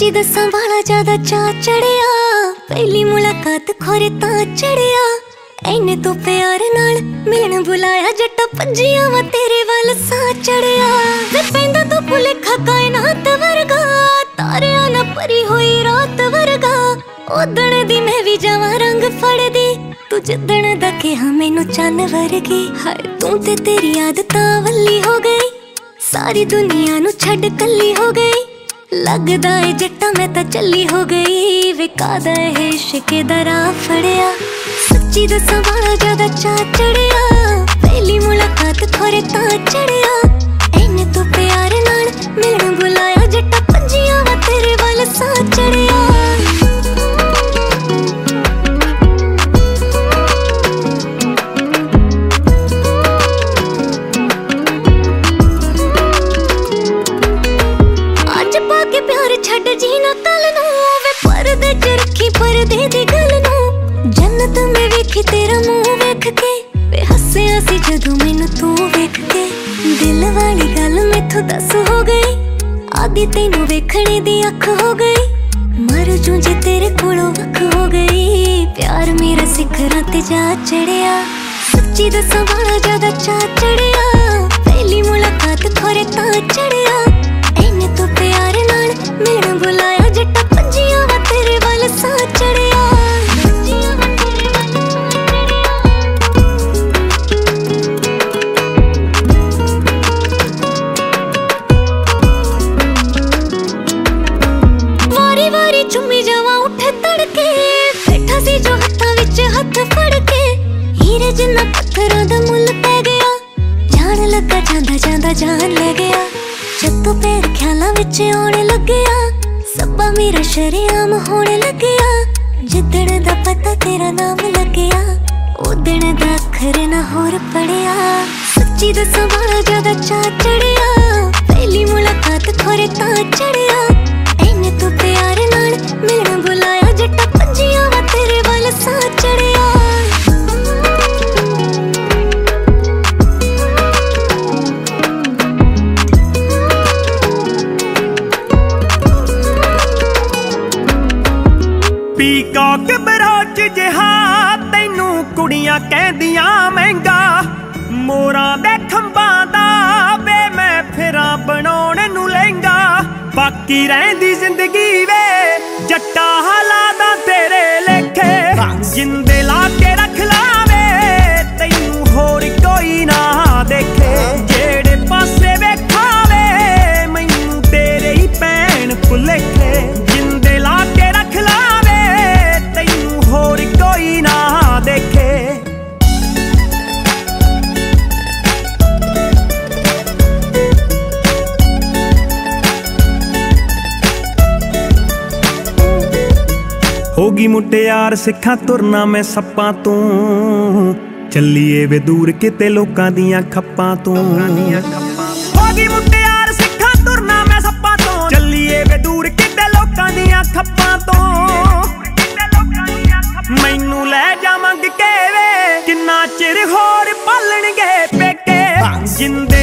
ਸੱਚੀ ਦੱਸਾਂ ਵਾਲਾ ਜ਼ਿਆਦਾ ਚਾ ਚੜਿਆ। ਪਹਿਲੀ ਮੁਲਾਕਾਤ ਖੋਰੇ ਤਾਂ ਚੜਿਆ। ਐਨੇ ਤੋਂ ਪਿਆਰ ਨਾਲ ਮਿਲਣ ਬੁਲਾਇਆ ਜੱਟਾ ਭੱਜੀਆਂ ਵਾ, ਤੇਰੇ ਵੱਲ ਸਾ ਚੜਿਆ। ਵੇ ਪੈਂਦਾ ਤੂੰ ਭੁਲੇਖਾ ਕਾਇਨਾਤ ਵਰਗਾ, ਤਾਰਿਆਂ ਨਾ ਭਰੀ ਹੋਈ ਰਾਤ ਵਰਗਾ। ਉਦਣ ਦੀ ਮੈਂ ਵੀ ਜਾਵਾਂ ਰੰਗ ਫੜਦੀ, ਤੂੰ ਜਿੱਦਣ ਦਾ ਕਿਹਾ ਮੈਨੂੰ ਚੰਨ ਵਰਗੀ। ਹਾਏ, ਤੂੰ ਤੇ ਤੇਰੀ ਆਦਤਾਂ ਵੱਲੀ ਹੋ ਗਈ, ਸਾਰੀ ਦੁਨੀਆ ਨੂੰ ਛੱਡ ਕੱਲੀ ਹੋ ਗਈ। ਲੱਗਦਾ ਏ ਜੱਟਾ ਮੈਂ ਤਾਂ ਚੱਲੀ ਹੋ ਗਈ। ਵਿਕਾਦਾ ਇਹ ਇਸ਼ਕ ਦਾ ਰਾਹ ਫੜਿਆ। ਸੱਚੀ ਦੱਸਾਂ ਵਾਲਾ ਜ਼ਿਆਦਾ ਚਾ ਚੜਿਆ। ਪਹਿਲੀ ਮੁਲਾਕਾਤ ਪਰਦੇ ਦੀ ਗੱਲ ਨੂੰ ਜੰਨਤ ਮੈਂ ਵੇਖੀ, ਤੇਰਾ ਮੂੰਹ ਵੇਖ ਕੇ। ਵੇ ਹੱਸਿਆ ਸੀ ਜਦੋਂ ਮੈਨੂੰ ਤੂੰ ਵੇਖ ਕੇ। ਦਿਲ ਵਾਲੀ ਗੱਲ ਮੈਥੋਂ ਦੱਸ ਹੋ ਗਈ। ਆਦੀ ਤੈਨੂੰ ਵੇਖਣੇ ਦੀ ਅੱਖ ਹੋ ਗਈ। ਮਰ ਜੂ ਜੇ ਤੇਰੇ ਕੋਲੋਂ ਵੱਖ ਹੋ ਗਈ। ਪਿਆਰ ਮੇਰਾ ਸਿਖਰਾਂ ਤੇ ਜਾ ਚੜਿਆ। ਸੱਚੀ ਦੱਸਾਂ ਬੜਾ ਜ਼ਿਆਦਾ ਜਾਂਦਾ ਜਾਨ ਲੈ ਗਿਆ। ਜਦੋਂ ਪੈਰ ਖਿਆਲਾਂ ਵਿੱਚ ਆਉਣ ਲੱਗਿਆ। ਸੱਬਾ ਮੇਰਾ ਸ਼ਰੀਆਮ ਹੋਣ ਲੱਗਿਆ। ਜਿੱਦਣ ਦਾ ਪਤਾ ਤੇਰਾ ਨਾਮ ਲੱਗਿਆ। ਉਦਣ ਦਾ ਅੱਖਰ ਨਾ ਹੋਰ ਪੜਿਆ। ਸੱਚੀ ਦੱਸਾਂ ਬੜਾ ਜ਼ਿਆਦਾ ਚਾ ਚੜਿਆ। ਪਹਿਲੀ ਮੁਲਾਕਾਤ ਖੋਰੇ ਤਾਂ ਚੜਿਆ। ਐਨੇ ਤੂੰ ਪਿਆਰ ਨਾਲ ਮਿਲਣ ਬੁਲਾਇਆ ਜੱਟਾ ਪੰਜੀਆਂ ਪੀਕੌਕ ਬਰੋਚ ਜਿਹਾ ਤੈਨੂੰ ਕੁੜੀਆਂ ਕਹਿੰਦੀਆਂ ਮਹਿੰਗਾ। ਮੋਰਾਂ ਦੇ ਖੰਭਾਂ ਦਾ ਵੇ ਮੈਂ ਫਿਰਾਂ ਬਣਾਉਣ ਨੂੰ ਲਹਿੰਗਾ। ਬਾਕੀ ਰਹਿੰਦੀ ਜ਼ਿੰਦਗੀ ਵੇ ਜੱਟਾ ਹਾਲਾਤਾਂ ਤੇਰੇ ਲੇਖੇ। ਜਿੰਦੇ ਹੋਗੀ ਮੁਟਿਆਰ ਸਿੱਖਾਂ ਤੁਰਨਾ ਮੈਂ ਸੱਪਾਂ ਤੋਂ। ਚੱਲੀਏ ਵੇ ਦੂਰ ਕਿਤੇ ਲੋਕਾਂ ਦੀਆਂ ਖੱਪਾਂ ਤੋਂ। ਹੋਗੀ ਮੁਟਿਆਰ ਸਿੱਖਾਂ ਤੁਰਨਾ ਮੈਂ ਸੱਪਾਂ ਤੋਂ। ਚੱਲੀਏ ਵੇ ਦੂਰ ਕਿਤੇ ਲੋਕਾਂ ਦੀਆਂ ਖੱਪਾਂ ਤੋਂ। ਮੈਨੂੰ ਲੈ ਜਾ ਮੰਗ ਕੇ ਵੇ ਕਿੰਨਾ ਚਿਰ ਹੋਰ ਪਾਲਣਗੇ ਪੇਕੇ। ਜਿੰਦੇ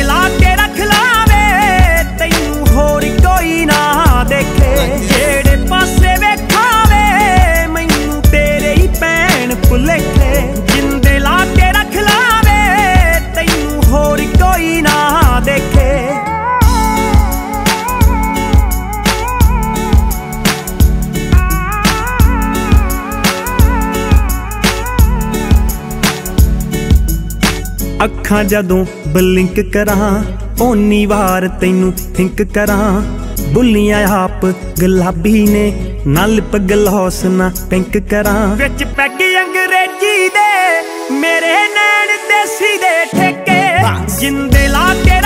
ਅੱਖਾਂ ਜਦੋਂ ਬਲਿੰਕ ਕਰਾਂ ਓਨੀ ਵਾਰ ਤੈਨੂੰ ਥਿੰਕ ਕਰਾਂ। ਬੁੱਲੀਆਂ ਆਪ ਗੁਲਾਬੀ ਨੇ ਨਾਲ ਪਗਲੋਸ ਨਾ ਪਿੰਕ ਕਰਾਂ। ਵਿੱਚ ਪੈਗੀ ਅੰਗਰੇਜ਼ੀ ਦੇ ਮੇਰੇ ਨੈਣ ਦੇਸੀ ਦੇ ਠੇਕੇ। ਜਿੰਦੇ ਲਾ ਕੇ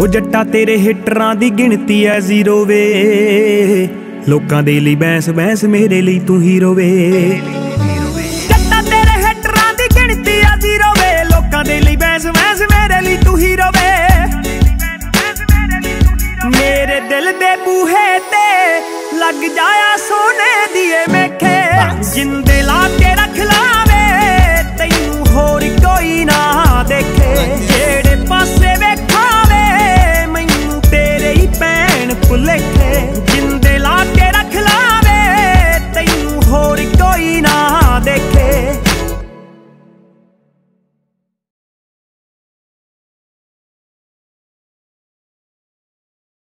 ਉਹ ਜੱਟਾ ਤੇਰੇ ਹਿੱਟਰਾਂ ਦੀ ਗਿਣਤੀ ਐ ਜ਼ੀਰੋ ਵੇ। ਲੋਕਾਂ ਦੇ ਲਈ ਬੈਂਸ ਬੈਂਸ ਮੇਰੇ ਲਈ ਤੂੰ ਹੀਰੋ ਵੇ। ਜੱਟਾ ਤੇਰੇ ਹਿੱਟਰਾਂ ਦੀ ਗਿਣਤੀ ਐ ਜ਼ੀਰੋ ਵੇ। ਲੋਕਾਂ ਦੇ ਲਈ ਬੈਂਸ ਬੈਂਸ ਮੇਰੇ ਲਈ ਤੂੰ ਹੀਰੋ ਵੇ। ਮੇਰੇ ਦਿਲ ਦੇ ਬੂਹੇ ਤੇ ਲੱਗ ਜਾਇਆ ਸੋਨੇ ਦੀਏ ਮੇਖੇ। ਜਿੰਦੇ ਲਾ